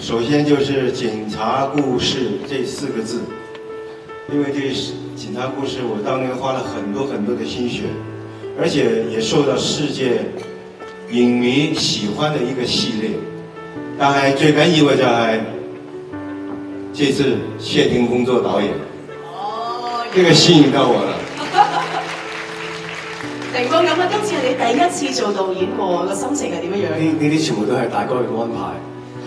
首先就是《警察故事》这四个字，因为这《警察故事》我当年花了很多很多的心血，而且也受到世界影迷喜欢的一个系列。当然，最该意味着还这次谢霆锋做导演，这个吸引到我了。霆锋，咁啊，今次你第一次做导演，个心情系点样样？呢啲全部都系大哥嘅安排。